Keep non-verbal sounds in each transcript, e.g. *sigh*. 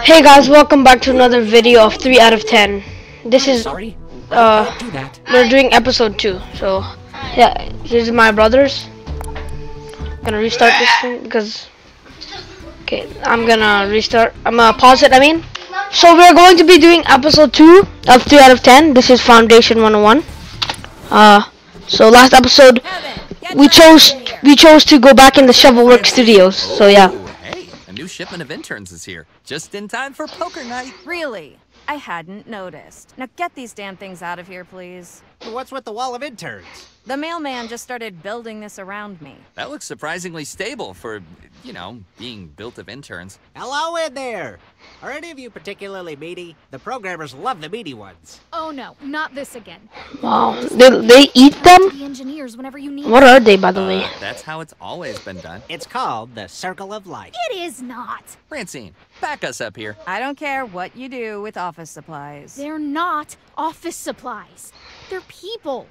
Hey guys, welcome back to another video of 3 out of 10. This is, uh, we're doing episode 2. So, yeah, these are my brothers. I'm gonna restart this thing because, okay, I'm gonna restart, I'm gonna pause it, I mean. So we're going to be doing episode 2 of 3 out of 10. This is Foundation 101. Uh, so last episode, we chose, we chose to go back in the Shovelwork Studios. So yeah. New shipment of interns is here. Just in time for poker night. Really? I hadn't noticed. Now get these damn things out of here, please. What's with the wall of interns? The mailman just started building this around me. That looks surprisingly stable for, you know, being built of interns. Hello in there! Are any of you particularly meaty? The programmers love the meaty ones. Oh no, not this again. Wow. They, they eat them? The engineers whenever you need. What are they, by the way? Uh, that's how it's always been done. It's called the Circle of Life. It is not. Francine, back us up here. I don't care what you do with office supplies. They're not office supplies. They're people.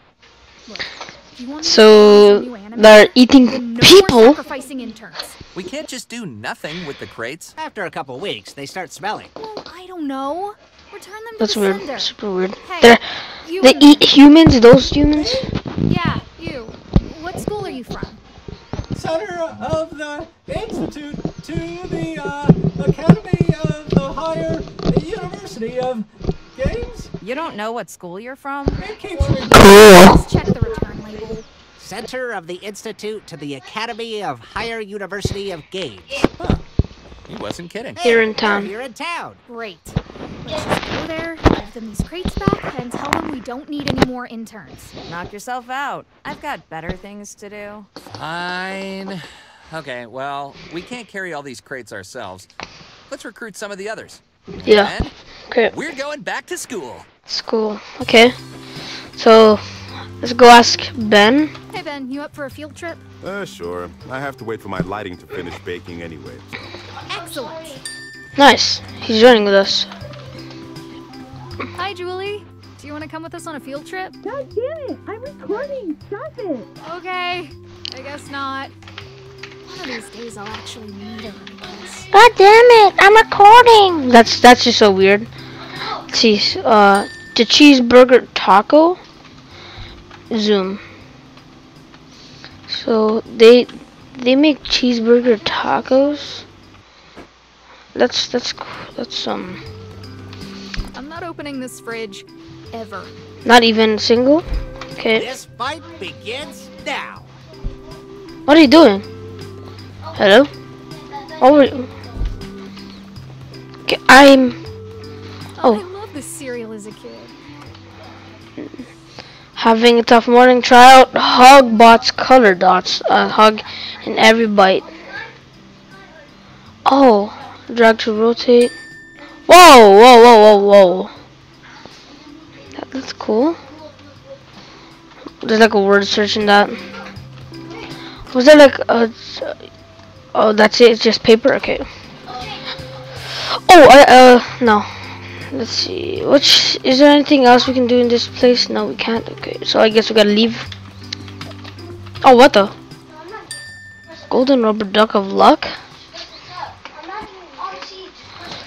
Look, if you want me to So produce a new anime, they're eating no people. sacrificing interns. We can't just do nothing with the crates. After a couple weeks, they start smelling. Well, I don't know. Return them to That's the weird. sender. Super weird. Hey, They're you. they eat humans. Those humans. Yeah, you. What school are you from? center of the institute to the uh, Academy of the Higher University of Games. You don't know what school you're from? It keeps me. Cool. Let's check the return label. Center of the Institute to the Academy of Higher University of Games. He wasn't kidding. Here in town. You're in town. Great. Let's just go there, give them these crates back, and tell them we don't need any more interns. Knock yourself out. I've got better things to do. Fine. Okay, well, we can't carry all these crates ourselves. Let's recruit some of the others. Yeah. And Okay. we're going back to school. School. Okay. So let's go ask Ben. Hey Ben, you up for a field trip? Uh, sure. I have to wait for my lighting to finish baking anyway. so. Excellent. Nice. He's joining with us. Hi Julie. Do you want to come with us on a field trip? God damn it! I'm recording! Stop it! Okay. I guess not. One of these days I'll actually need her in this. God damn it! I'm recording. That's that's just so weird. Let's. Uh, the cheeseburger taco. Zoom. So they they make cheeseburger tacos. That's that's cool. That's um I'm not opening this fridge ever. not even single. Okay. This fight begins now. What are you doing? Hello? Oh, what were you? Okay, I'm Oh. Oh. I love this cereal as a kid. having a tough morning. Try out Hogbots color dots. A hug in every bite. Oh, drag to rotate. Whoa, whoa, whoa, whoa, whoa. That, that's cool. There's like a word search in that. Was there like a? Oh, that's it. It's just paper. Okay. Oh, I uh no. Let's see. Which is there anything else we can do in this place? No, we can't. Okay, so I guess we gotta leave. Oh, what the? Golden rubber duck of luck.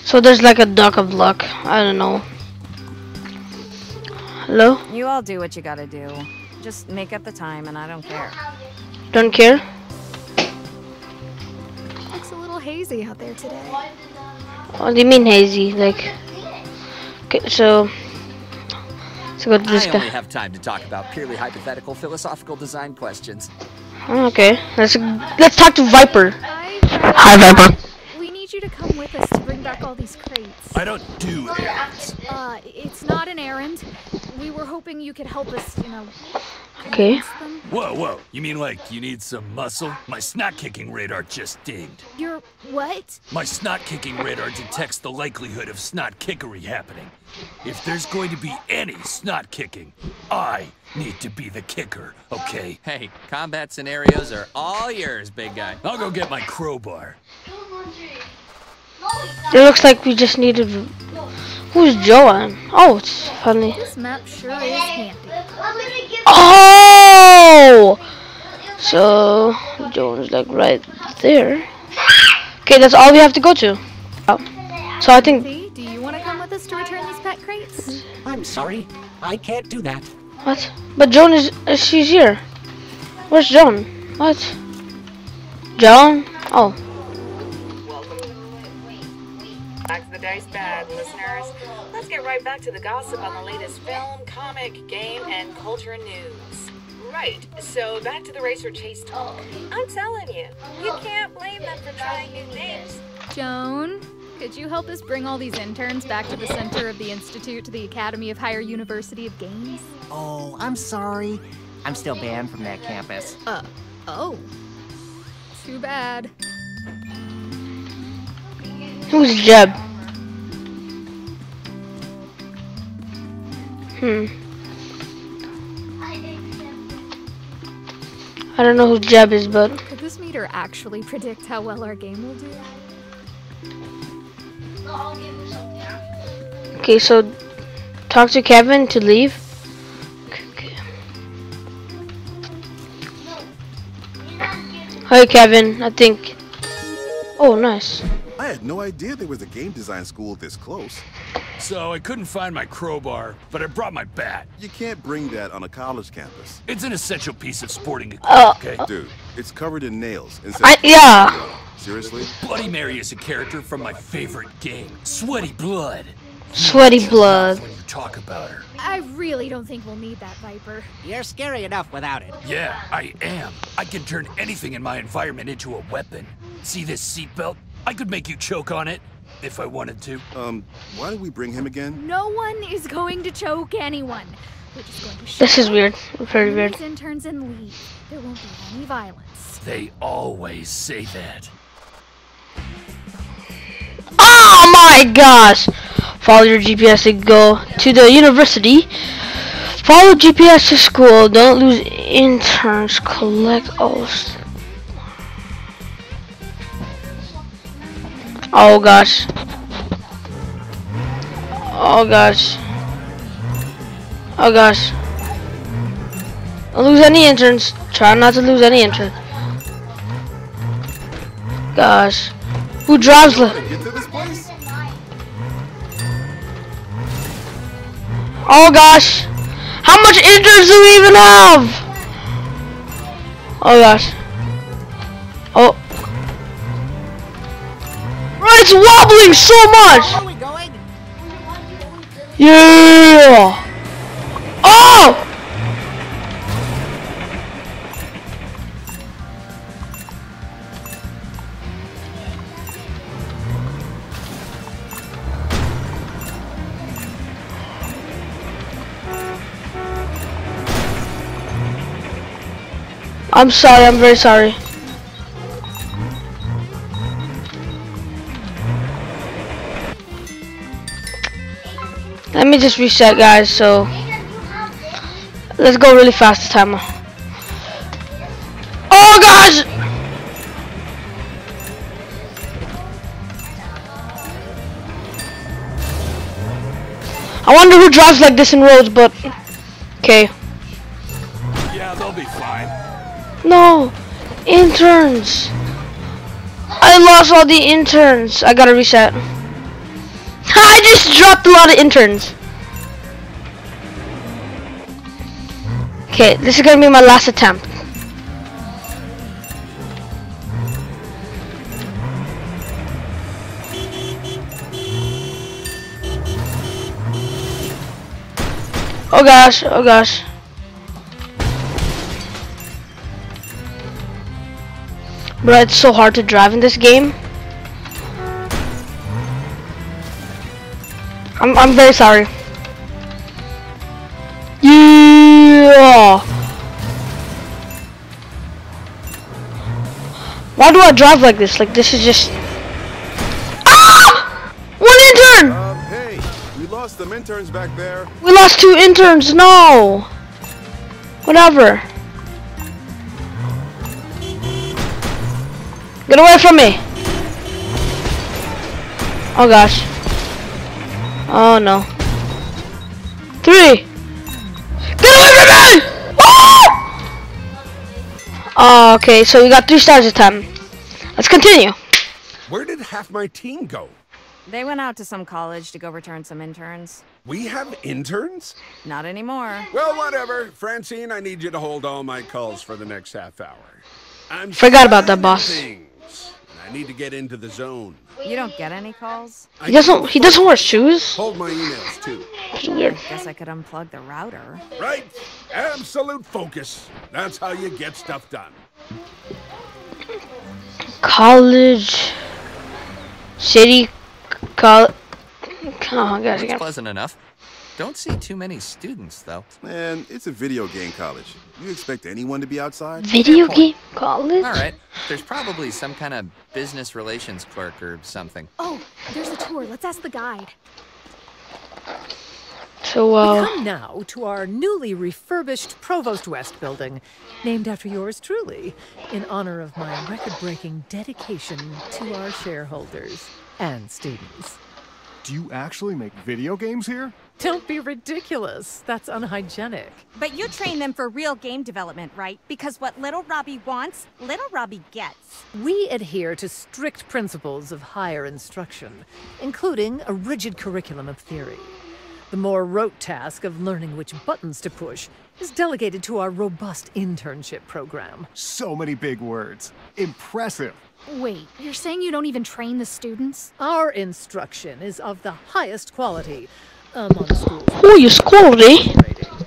So there's like a duck of luck. I don't know. Hello? You all do what you gotta do. Just make up the time and I don't care. Don't care? Looks a little hazy out there today. What do you mean hazy? Like, okay, so let's go to this I only have time to talk about purely hypothetical philosophical design questions. Oh, okay, let's let's talk to Viper. Hi, Hi, Viper. We need you to come with us to bring back all these crates. I don't do errands. Uh, it's not an errand. We were hoping you could help us, you know. Okay. Whoa, whoa. You mean like you need some muscle? My snot kicking radar just dinged. You're what? My snot kicking radar detects the likelihood of snot kickery happening. If there's going to be any snot kicking, I need to be the kicker, okay? Hey, combat scenarios are all yours, big guy. I'll go get my crowbar. It looks like we just needed. Who's Joanne? Oh, it's funny. This map sure is handy. Oh! So, Joan's like right there. Okay, that's all we have to go to. Oh. So I think do you want to come with us to return these pet crates? I'm sorry. I can't do that. what? But Joan is uh, she's here. Where's Joan? What? Joan? Oh, Dice Bag, listeners. Let's get right back to the gossip on the latest film, comic, game, and culture news. Right, so back to the racer chase talk. I'm telling you, you can't blame them for trying new things. Joan, could you help us bring all these interns back to the center of the Institute to the Academy of Higher University of Games? Oh, I'm sorry. I'm still banned from that campus. Uh, oh. Too bad. who's Jeb? Hmm. I don't know who Jeb is, but Could this meter actually predict how well our game will do? okay. So talk to Kevin to leave. Okay. Hi, Kevin. I think. Oh, nice. I had no idea there was a game design school this close. So I couldn't find my crowbar, but I brought my bat. You can't bring that on a college campus. It's an essential piece of sporting equipment, Uh, okay? Dude, it's covered in nails. instead I yeah. Seriously? Bloody Mary is a character from my favorite game, Sweaty Blood. Sweaty blood. When you talk about her. I really don't think we'll need that, Viper. You're scary enough without it. Yeah, I am. I can turn anything in my environment into a weapon. See this seatbelt? I could make you choke on it if I wanted to. Um, why did we bring him again? No one is going to choke anyone. We're just going to This is weird. Very weird. These interns and leave. There won't be any violence. They always say that. Oh my gosh! Follow your GPS to go to the university. Follow GPS to school. Don't lose interns. Collect all. Oh gosh. Oh gosh. Oh gosh. Don't lose any interns. Try not to lose any interns. Gosh. Who drives How the... to get to this place? Oh gosh. How much interns do we even have? Oh gosh. Oh. It's wobbling so much. Where are we going? Yeah. Oh. I'm sorry, I'm very sorry. Me just reset guys, so let's go really fast this time. Oh gosh! I wonder who drives like this in roads, but okay. Yeah, they'll be fine. No, interns. I lost all the interns. I gotta reset. *laughs* I just dropped a lot of interns. Okay, this is gonna be my last attempt. Oh gosh, oh gosh. Bro, it's so hard to drive in this game. I'm I'm very sorry. Yeah. Why do I drive like this? Like this is just. Ah! One intern. Um, hey, we lost some interns back there. We lost two interns. No. Whatever. Get away from me. Oh gosh. Oh no. Three. Get away from me! Oh, okay, so we got three stars this time. Let's continue. Where did half my team go? They went out to some college to go return some interns. We have interns? Not anymore. Well, whatever. Francine, I need you to hold all my calls for the next half hour. I'm Forgot about that, boss. Things. I need to get into the zone. You don't get any calls? He doesn't. He doesn't wear shoes. Hold my emails too. It's weird. Guess I could unplug the router. Right? Absolute focus. That's how you get stuff done. College. City. Col. Oh, guys, I Looks got pleasant enough. Don't see too many students, though. Man, it's a video game college. You expect anyone to be outside? video game college. All right. There's probably some kind of business relations clerk or something. Oh, there's a tour. Let's ask the guide. So, We uh, come now to our newly refurbished Provost West building, named after yours truly, in honor of my record-breaking dedication to our shareholders and students. Do you actually make video games here? Don't be ridiculous. That's unhygienic. But you train them for real game development, right? Because what little Robbie wants, little Robbie gets. We adhere to strict principles of higher instruction, including a rigid curriculum of theory. The more rote task of learning which buttons to push is delegated to our robust internship program. So many big words. Impressive. Wait, you're saying you don't even train the students? Our instruction is of the highest quality among schools. oh, you quality.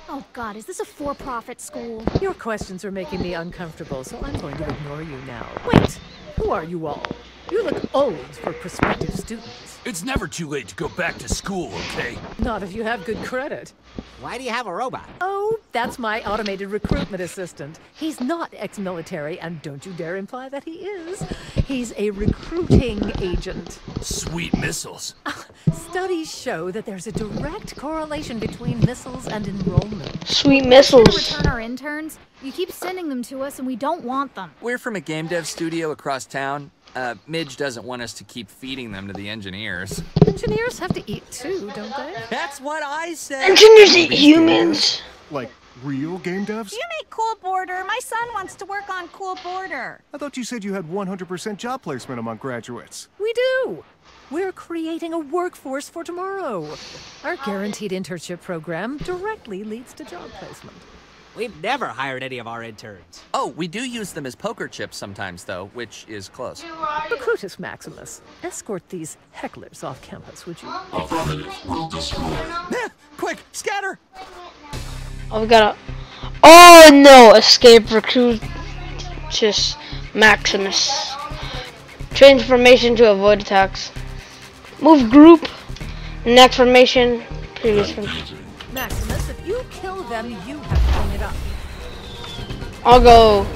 Oh god, is this a for-profit school? Your questions are making me uncomfortable, so I'm going to ignore you now. Wait, who are you all? You look old for prospective students. It's never too late to go back to school, okay? Not if you have good credit. Why do you have a robot? Oh, that's my automated recruitment assistant. He's not ex-military, and don't you dare imply that he is. He's a recruiting agent. Sweet missiles. Studies show that there's a direct correlation between missiles and enrollment. Sweet To missiles. return our interns, you keep sending them to us and we don't want them. We're from a game dev studio across town. Uh, Midge doesn't want us to keep feeding them to the engineers. Engineers have to eat too, don't they? That's what I said. Engineers eat humans. Like real game devs? You make Cool Border. My son wants to work on Cool Border. I thought you said you had 100% job placement among graduates. We do. We're creating a workforce for tomorrow. Our guaranteed internship program directly leads to job placement. We've never hired any of our interns. Oh, we do use them as poker chips sometimes, though, which is close. Recruitus Maximus, escort these hecklers off campus, would you? Quick, scatter! Oh, we gotta. Oh no! Escape recruit. Maximus. Change formation to avoid attacks. Move group. Next formation. Previous formation. Maximus, if you kill them, you have I'll go.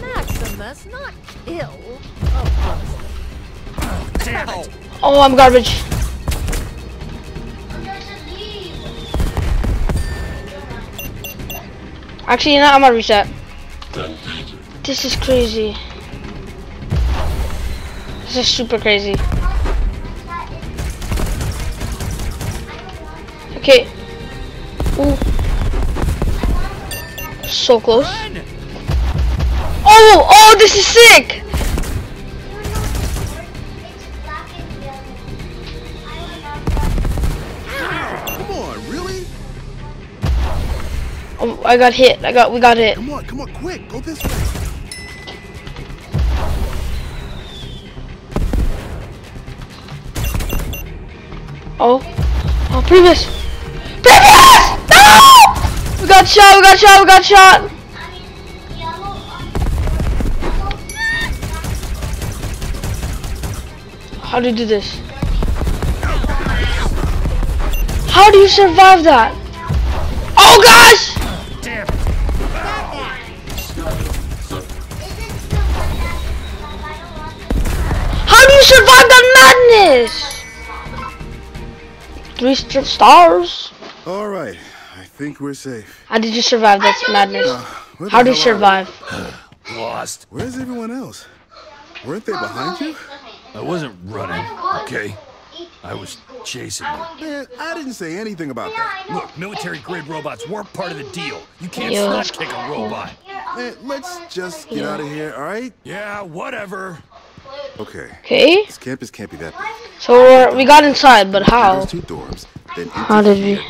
Maximus, not kill. Oh. Damn it! Oh, I'm garbage. Actually, you know, I'm gonna reset. This is crazy. This is super crazy. Okay. Ooh. So close. Oh, oh, this is sick. Come on, really? Oh, I got hit. I got. We got hit. Come on, come on, quick, go this way. Oh. Oh. Previous! Got shot. We got shot. We got shot. How do you do this? How do you survive that? Oh gosh! Damn How do you survive that madness? Three st- stars. All right, I think we're safe. How did you survive that madness? Uh, where the How do you hell are we? survive? *sighs* Lost. Where's everyone else? Weren't they behind you? I wasn't running, okay? I was chasing you. Man, I didn't say anything about that. Look, military grade robots weren't part of the deal. You can't Yeah. snatch kick a robot. Man, let's just get out of here, all right? Yeah, whatever. Okay. Okay. This campus can't be that big. So we're, we got inside, but how? Those two dorms. How did we?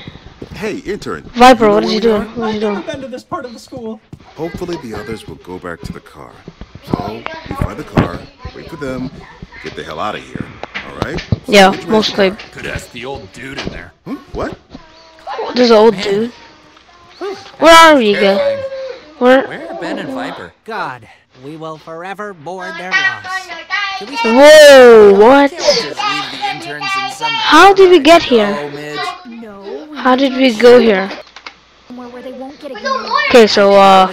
Hey, intern. Viper, you know what is he where we doing? are? What is he doing? I've been to this part of the school. Hopefully the others will go back to the car. So, you find the car, wait for them, get the hell out of here. Alright? Yeah, mostly. Could ask the old dude in there. Hmm? What? There's an old dude. Where are we, guys? Where? Where are Ben and Viper? God, we will forever mourn their loss. Whoa! What? Just leave the interns in some How did we get here? Midge. No. How did we go here? Somewhere where they won't get ignored. Okay, so uh,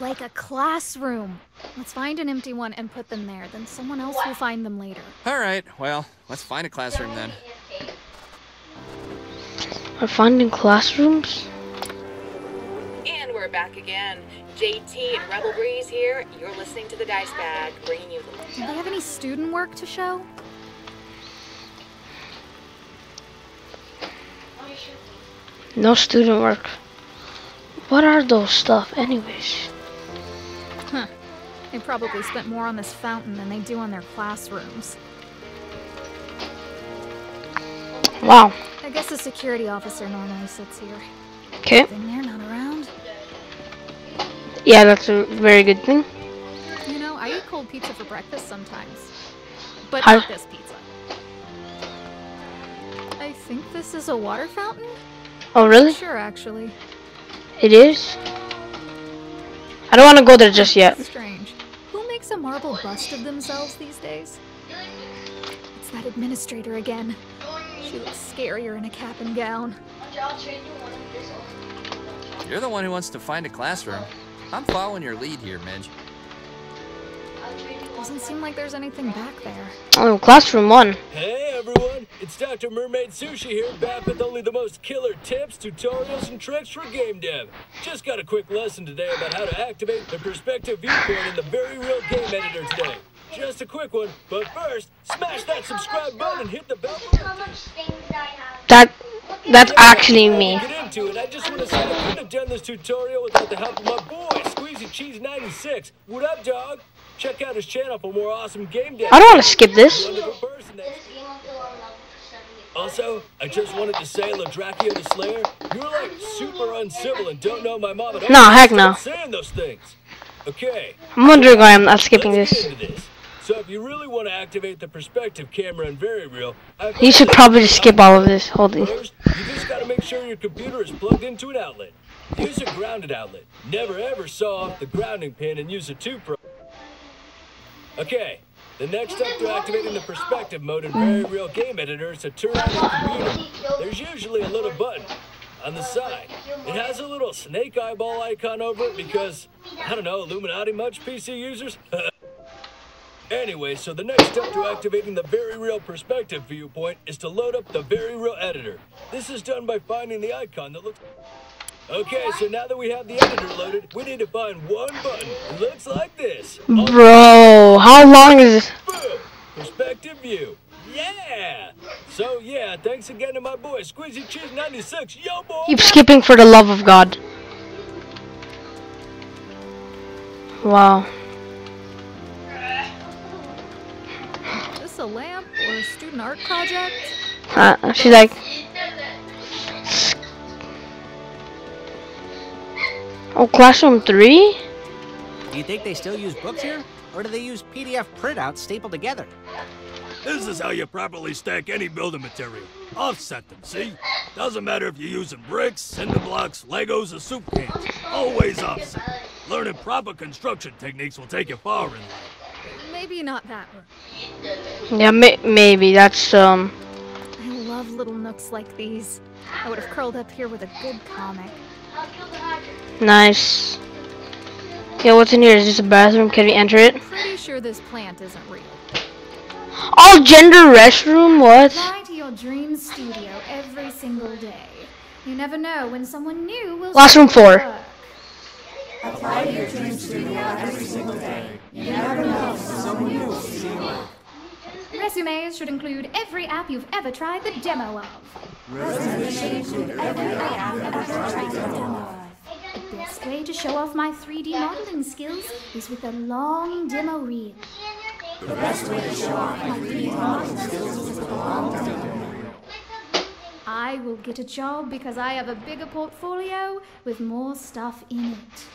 Like a classroom. Let's find an empty one and put them there. Then someone else will find them later. All right, well, let's find a classroom then. we're finding classrooms. And we're back again. JT and Rebel Breeze here. You're listening to the Dice Bag, bringing you the Do they have any student work to show? No student work. What are those stuff, anyways? Huh. They probably spent more on this fountain than they do on their classrooms. Wow. I guess the security officer normally sits here. Okay. They're not around. Yeah, that's a very good thing. You know, I eat cold pizza for breakfast sometimes. But How- not this pizza. I think this is a water fountain? Oh, really? Sure, actually. It is? I don't want to go there just yet. Strange. Who makes a marble bust of themselves these days? It's that administrator again. She looks scarier in a cap and gown. You're the one who wants to find a classroom. I'm following your lead here, Midge. Doesn't seem like there's anything back there. Oh, classroom one. Hey everyone, it's Dr. Mermaid Sushi here, back with only the most killer tips, tutorials, and tricks for game dev. Just got a quick lesson today about how to activate the perspective viewport in the very real game editor today. Just a quick one, but first, smash that subscribe button and hit the bell button. That that's actually me. Get into it. I just want to say I couldn't have done this tutorial without the help of my boy, Squeezy Cheese 96. What up, dog? Check out his channel for more awesome game dev. I don't want to skip this. Wonderful person there. Also, I just wanted to say, Ladrakia the Slayer, you're like super uncivil and don't know my mom at all. No, heck no. Saying those things. Okay. I'm wondering why I'm not skipping this. this. So if you really want to activate the perspective camera in Very Real, I've You should probably just skip all of this. Hold on. First, you just gotta make sure your computer is plugged into an outlet. Use a grounded outlet. Never ever saw off the grounding pin and use a two pro. Okay, the next step to activating the perspective mode in Very Real Game Editor is to turn on your computer. There's usually a little button on the side. It has a little snake eyeball icon over it because, I don't know, Illuminati much PC users? *laughs* Anyway, so the next step to activating the Very Real Perspective viewpoint is to load up the Very Real Editor. This is done by finding the icon that looks... Okay, so now that we have the editor loaded, we need to find one button. It looks like this. Bro, how long is this? Boom! Perspective view. Yeah! So yeah, thanks again to my boy Squeezy Cheese 96. Yo boy! Keep skipping for the love of God. Wow. Is this a lamp or a student art project? Uh, she's like, oh, classroom three? Do you think they still use books here? Or do they use PDF printouts stapled together? This is how you properly stack any building material. Offset them, see? Doesn't matter if you're using bricks, cinder blocks, Legos, or soup cans. Always offset. Learning proper construction techniques will take you far in life. Maybe not that one. Yeah, may maybe that's um. I love little nooks like these. I would have curled up here with a good comic. Nice. Yeah, what's in here? Is this a bathroom? Can we enter it? Pretty sure this plant isn't real. All gender restroom? What? Fly to your dream studio every single day. You never know when someone new will Classroom show up four. work. Apply to your dream studio every single day. You never know when someone new will see you. Resumes should include every app you've ever tried the demo of. Resumes should include every app you've ever tried the demo of. The best way to show off my 3D modeling skills is with a long demo reel. The best way to show off my 3D modeling skills is with a long demo reel. I will get a job because I have a bigger portfolio with more stuff in it.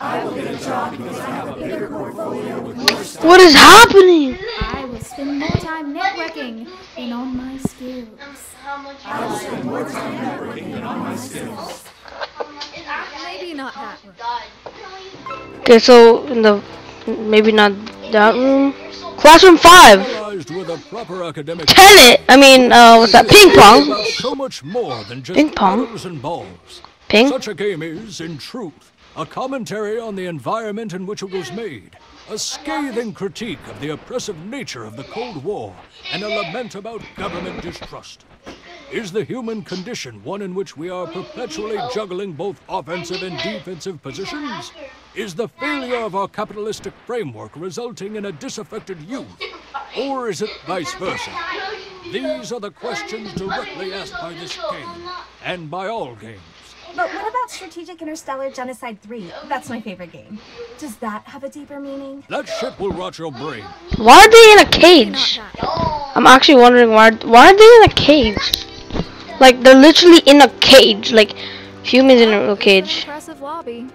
I will get a job because I have a bigger portfolio with more stuff. What is happening? I will spend more time networking than on my skills. I will spend more time networking than on my skills. Maybe not that room. Okay, so in the maybe not that room. Classroom five. Realized with a proper academic Tenet. I mean, uh, what's that? Ping pong. so much more than just Ping pong. and balls. Ping. Such a game is, in truth, a commentary on the environment in which it was made, a scathing critique of the oppressive nature of the Cold War, and a lament about government distrust. Is the human condition one in which we are perpetually juggling both offensive and defensive positions? Is the failure of our capitalistic framework resulting in a disaffected youth? Or is it vice versa? These are the questions directly asked by this game, and by all games. But what about Strategic Interstellar Genocide 3? That's my favorite game. Does that have a deeper meaning? That shit will rot your brain. Why are they in a cage? I'm actually wondering why. Why are they in a cage? Like they're literally in a cage. Like humans in a real cage. Impressive lobby.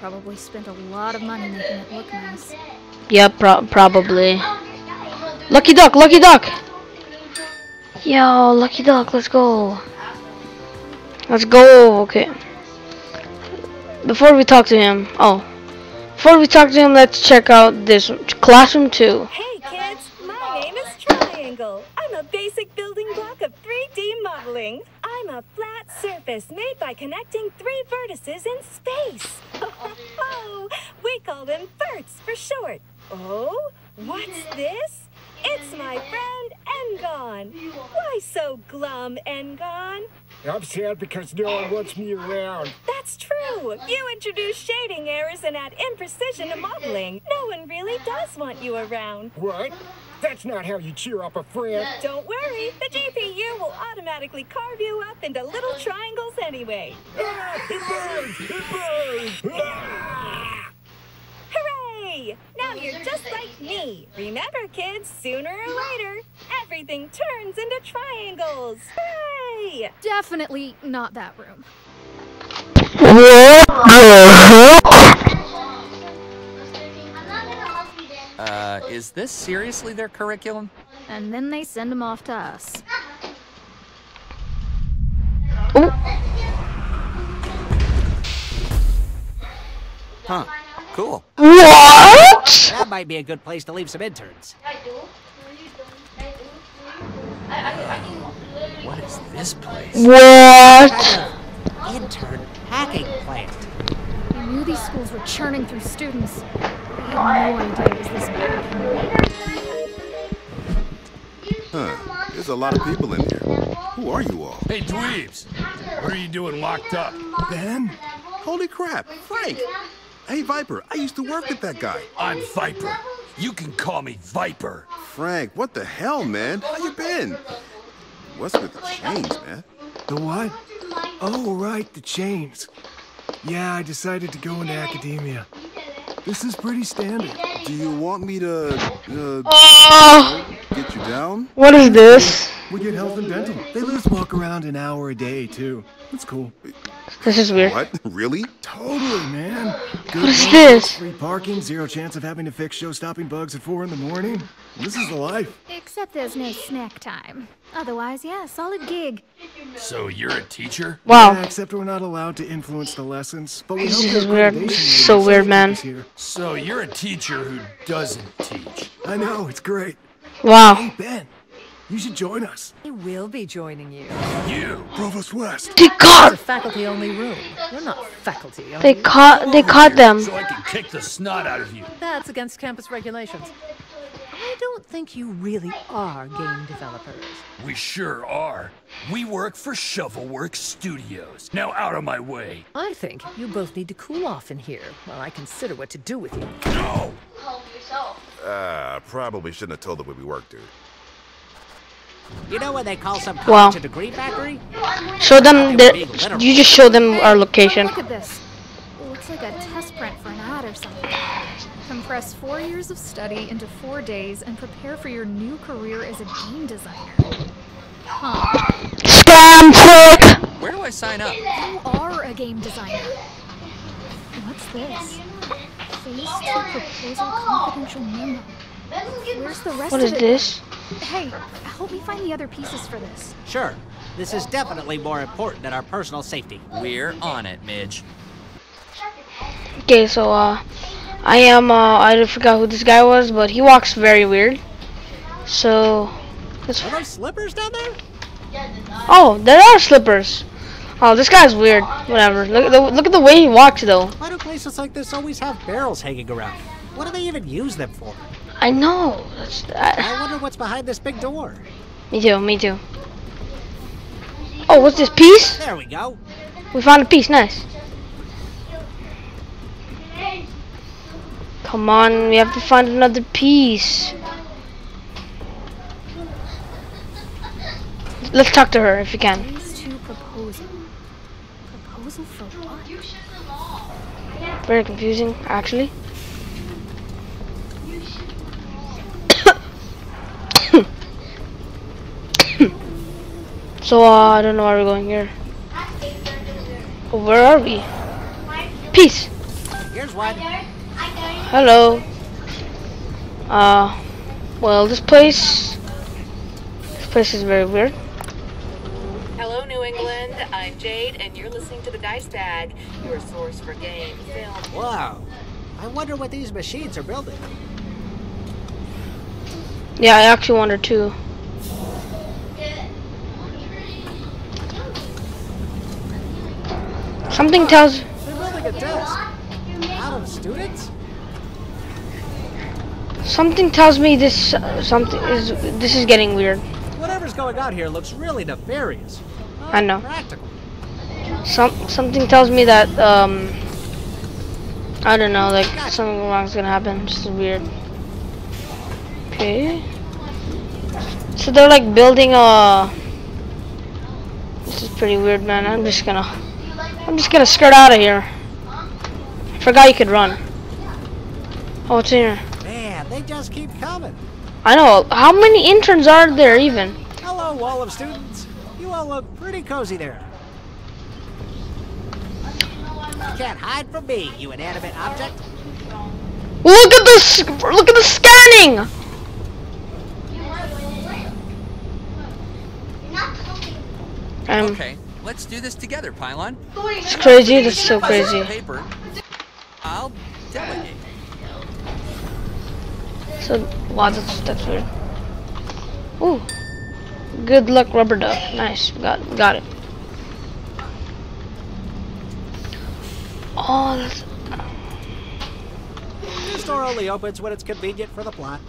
Probably spent a lot of money making it look nice. Yeah, pro probably. Lucky Duck, Lucky Duck. Yo, Lucky Duck, let's go. Let's go. Okay. Before we talk to him, oh, before we talk to him, let's check out this classroom two. Hey kids, my name is Triangle. I'm a basic building block of 3D modeling. I'm a flat surface made by connecting three vertices in space. Oh, *laughs* we call them verts for short. Oh, what's this? It's my friend N-gon. Why so glum, N-gon? I'm sad because no one wants me around. That's true. You introduce shading errors and add imprecision to modeling. No one really does want you around. What? That's not how you cheer up a friend. Don't worry, the GPU will automatically carve you up into little triangles anyway. Ah, it burns! It burns! Ah! Hooray! Now you're just like me. Remember, kids, sooner or later, everything turns into triangles. Hooray! Definitely not that room. Uh, is this seriously their curriculum? And then they send them off to us. Huh. Cool. What? That might be a good place to leave some interns. What is this place? What? Intern hacking plant. I knew these schools were churning through students. I had no idea it was this bad. Huh. There's a lot of people in here. Who are you all? Hey, dweebs! What are you doing locked up? Ben? Holy crap, Frank! Hey, Viper, I used to work with that guy. I'm Viper. You can call me Viper. Frank, what the hell, man? How you been? What's with the chains, man? The what? Oh, right, the chains. Yeah, I decided to go into academia. This is pretty standard. Do you want me to, uh, Oh. get you down? What is this? We get health and dental. They let us walk around an hour a day, too. That's cool. This is weird. What? Really? Totally, man. Good What is benefits, this? Free parking, zero chance of having to fix show-stopping bugs at 4 in the morning. This is the life. Except there's no snack time. Otherwise, yeah, solid gig. So you're a teacher? Wow. Yeah, except we're not allowed to influence the lessons. But we This is your weird. accreditation So weird, man. here. So you're a teacher who doesn't teach. I know, it's great. Wow. Hey, Ben, you should join us. I will be joining you. You. Provost West. They It's a caught. faculty-only room. You're not faculty, are They you? caught. They caught them. So I can kick the snot out of you. That's against campus regulations. I don't think you really are game developers. We sure are. We work for Shovelworks Studios. Now out of my way. I think you both need to cool off in here while I consider what to do with you. No! Help yourself. Uh, probably shouldn't have told them where we work, dude. You know when they call some Wow. college a degree factory? Show them the. You just show them our location. Look at this. It looks like a test print for an ad or something. Compress four years of study into four days and prepare for your new career as a game designer. Huh. Scam! I sign up? You are a game designer. What's this? Phase two proposal confidential memo. Where's the rest What of is it? this? Hey, help me find the other pieces for this. Sure. This is definitely more important than our personal safety. We're on it, Midge. Okay, so uh, I am uh, I forgot who this guy was, but he walks very weird. So, let's Are those slippers down there? oh, there are slippers. Oh, this guy's weird. Whatever. Look at the look at the way he walks though. Why do places like this always have barrels hanging around? What do they even use them for? I know. That's that. I wonder what's behind this big door. Me too. Me too. Oh, what's this piece? There we go. We found a piece. Nice. Come on, we have to find another piece. Let's talk to her if you can. Proposal. Proposal for what? Very confusing, actually. So, uh, I don't know where we're going here. Oh, where are we? Peace. Here's one. Hello. Uh, well, this place, this place is very weird. Hello, New England. I'm Jade, and you're listening to The Dice Bag, your source for game, film, Wow. I wonder what these machines are building. Yeah, I actually wonder too. Something tells. They're building a desk. Out of students? Something tells me this uh, something is this is getting weird. Whatever's going on here looks really nefarious. I know. Practical. Some something tells me that um I don't know, like something wrong's gonna happen. This is weird. Okay. So they're like building a. This is pretty weird, man. I'm just gonna. I'm just gonna skirt out of here. I forgot you could run. Oh, what's in here? Man, they just keep coming. I know. How many interns are there even? Hello, wall of students. You all look pretty cozy there. You can't hide from me, you inanimate object. Look at this! Look at the scanning! Um, Okay, let's do this together, Pylon. It's crazy. That's so crazy. Paper. I'll delegate. So, wow, that's, that's weird. Ooh. Good luck, rubber duck. Nice. Got, got it. Oh, that's. This door only opens when it's convenient for the plot.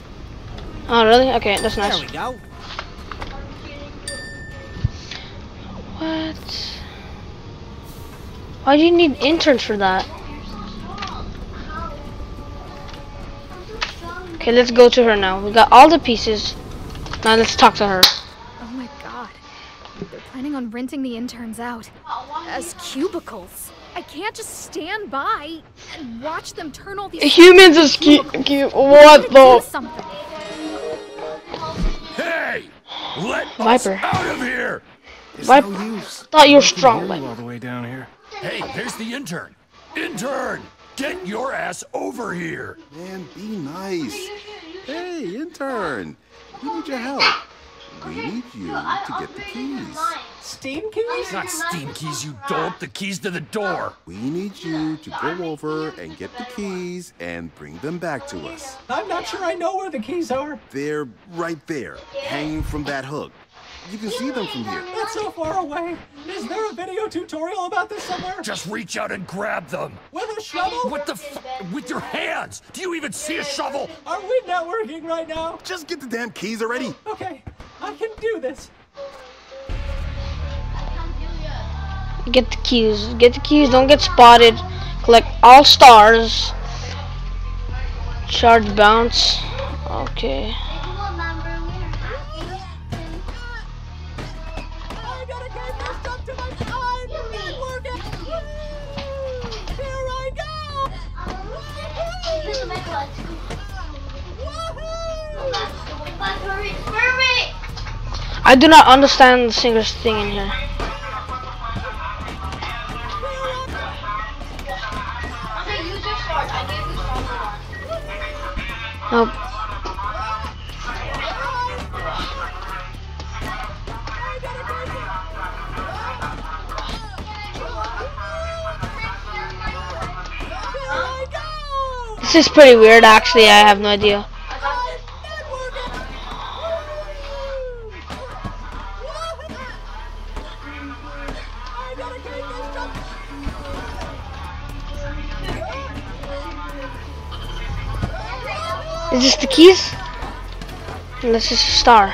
Oh, really? Okay, that's nice. There we go. What? Why do you need interns for that? Okay, let's go to her now. We got all the pieces. Now let's talk to her. Oh my god. They're planning on renting the interns out as cubicles. I can't just stand by and watch them turn all these Humans is cute. cute. What do the? something. Hey! Let Viper. us out of here! Viper. Thought you were strong, All the way down here. Hey, there's the intern. Intern! Get your ass over here! Man, be nice. Hey, intern. We need your help. We need you to get the keys. Steam keys? Not steam keys, you dolt. The keys to the door. We need you to go over and get the keys and bring them back to us. I'm not sure I know where the keys are. They're right there, hanging from that hook. You can see them from here. That's so far away. Is there a video tutorial about this somewhere? Just reach out and grab them. With a shovel? What the f- With your hands! Do you even see a shovel? Are we networking right now? Just get the damn keys already. Okay, I can do this. Get the keys. Get the keys. Don't get spotted. Collect all stars. Charge bounce. Okay. I do not understand the singer's thing in here. Nope. This is pretty weird actually, I have no idea. The keys? And this is a star.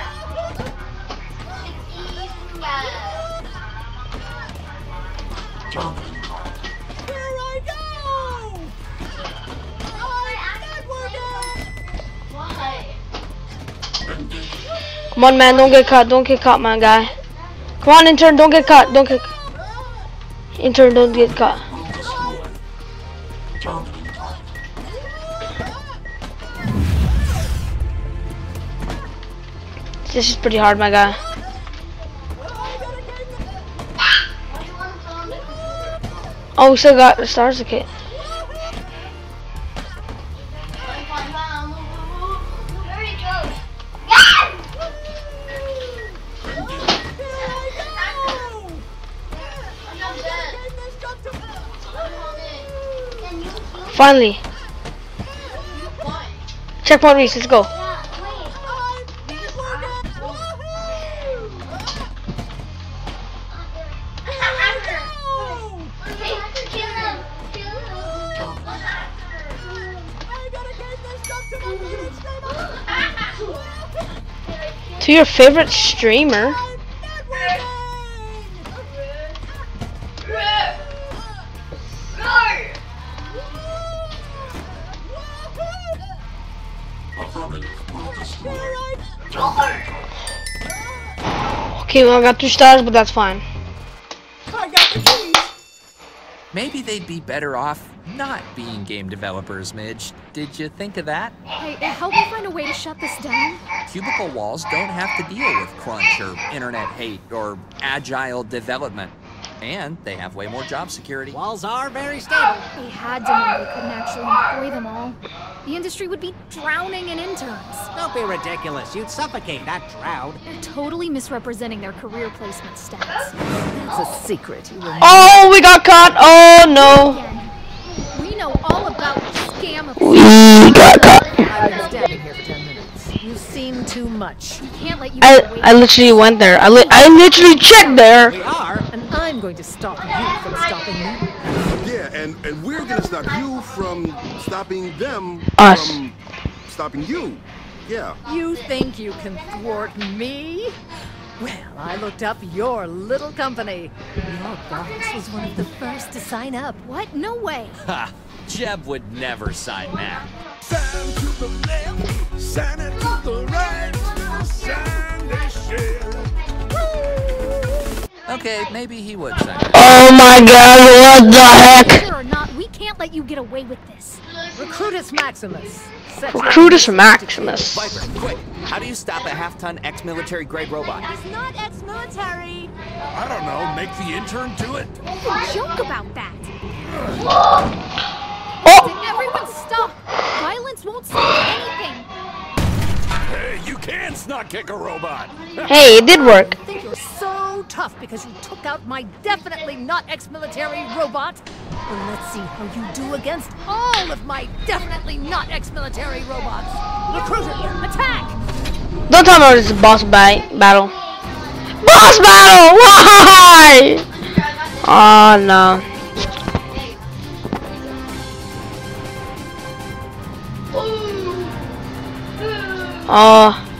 Come on, man, don't get caught. Don't get caught, my guy. Come on, intern, don't get caught. Don't get. Intern, don't get caught. This is pretty hard, my guy. Oh, we still got the stars, okay. Finally. Checkpoint reach, let's go. Your favorite streamer. Okay, well I got two stars, but that's fine. Maybe they'd be better off not being game developers, Midge. Did you think of that? Hey, help me find a way to shut this down. Cubicle walls don't have to deal with crunch or internet hate or agile development. And they have way more job security. Walls are very stable. They had to know they couldn't actually employ them all. The industry would be drowning in interns. Don't be ridiculous. You'd suffocate, not drown. They're totally misrepresenting their career placement stats. That's a secret you Oh, we got caught. Oh no. We know all about the scam of We got caught. You've too much. Can't let you I I literally went there. I li I literally checked there. We are. And I'm going to stop you from stopping me. Yeah, and, and we're gonna stop you from stopping them Us. from stopping you. Yeah. You think you can thwart me? Well, I looked up your little company. Your boss was one of the first to sign up. What? No way. *laughs* Ha! Jeb would never sign that. Sign to the left, sign it to the right, sign this shit. Okay, maybe he would sign that. Oh my god, what the heck? Whether or not, we can't let you get away with this. Recruitus Maximus. Set your Recruitus Maximus. Viper, quick! How do you stop a half-ton ex-military grade robot? It's not ex-military. I don't know, make the intern do it? Even joke about that. Oh, Everyone stop. Violence won't solve anything. Hey, you can snot kick a robot. *laughs* hey, it did work. I think you're so tough because you took out my definitely not ex-military robot. Well, let's see how you do against all of my definitely not ex-military robots. Recruiter, attack! Don't tell me it's a boss ba battle. Boss battle! Why? Oh no. Oh,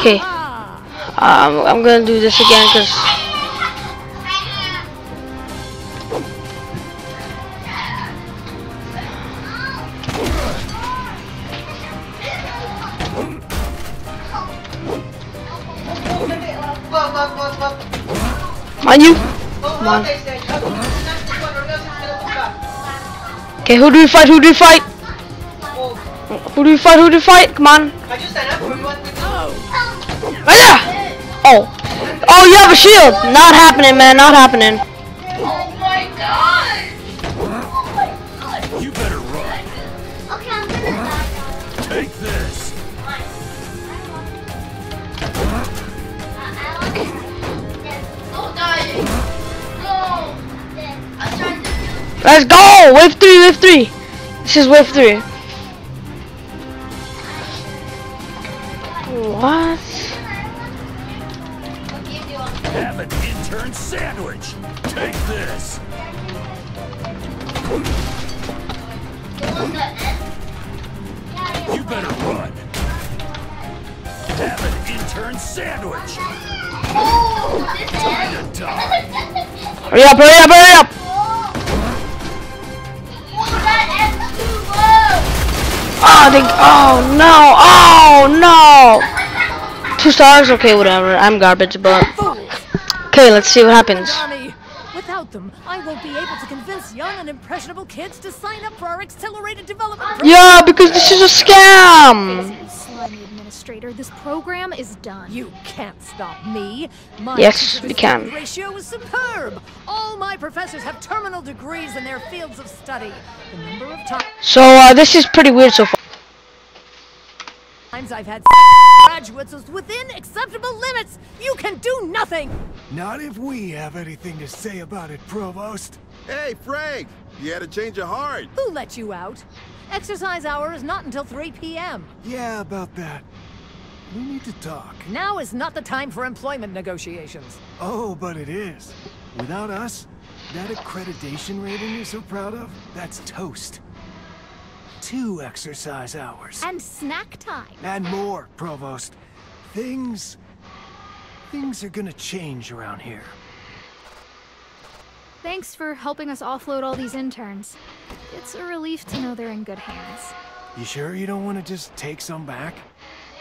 Okay. Um, I'm gonna do this again because. Mind you? Come on. Okay, who do we fight? Who do we fight? Who do we fight? Who do we fight? Come on. Yeah. Oh. Oh, you have a shield. Not happening, man. Not happening. Oh my god. Oh my god. You better run. Okay, I'm gonna. Take this. Uh, Let's go! Wave 3, wave 3! This is wave 3. Two stars? Okay, whatever. I'm garbage, but... Okay, let's see what happens. Without them, I won't be able to convince young and impressionable kids to sign up for our accelerated development program. Yeah, because this is a scam! Slimy administrator, this program is done. You can't stop me. My Yes, we can. student ratio is superb. All my professors have terminal degrees in their fields of study. The number of So, uh, this is pretty weird so far. Times I've had sex with graduates is within acceptable limits. You can do nothing. Not if we have anything to say about it, Provost. Hey, Frank! You had a change of heart. Who let you out? Exercise hour is not until 3 p.m. Yeah, about that. We need to talk. Now is not the time for employment negotiations. Oh, but it is. Without us, that accreditation rating you're so proud of, that's toast. Two exercise hours. And snack time. And more, Provost. Things... Things are gonna change around here. Thanks for helping us offload all these interns. It's a relief to know they're in good hands. You sure you don't want to just take some back?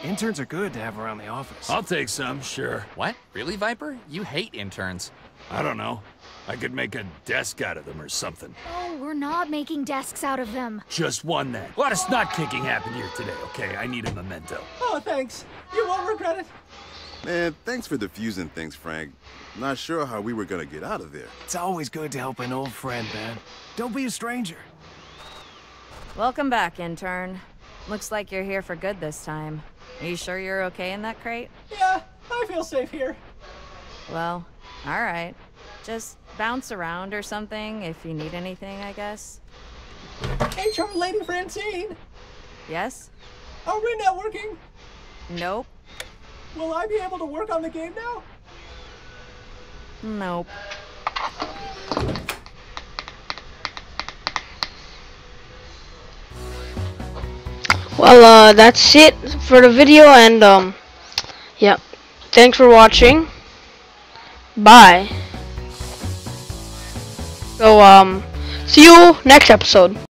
Interns are good to have around the office. I'll take some, sure. What? Really, Viper? You hate interns. I don't know. I could make a desk out of them or something. Oh, we're not making desks out of them. Just one then. A lot of snot kicking happened here today, okay? I need a memento. Oh, thanks. You won't regret it. Man, thanks for diffusing things, Frank. Not sure how we were gonna get out of there. It's always good to help an old friend, man. Don't be a stranger. Welcome back, intern. Looks like you're here for good this time. Are you sure you're okay in that crate? Yeah, I feel safe here. Well, alright. Just bounce around or something if you need anything, I guess. HR Lady Francine, Yes? are we networking? Nope. Will I be able to work on the game now? Nope. Well, uh, that's it for the video, and, um, yeah. Thanks for watching. Bye. So, um, see you next episode.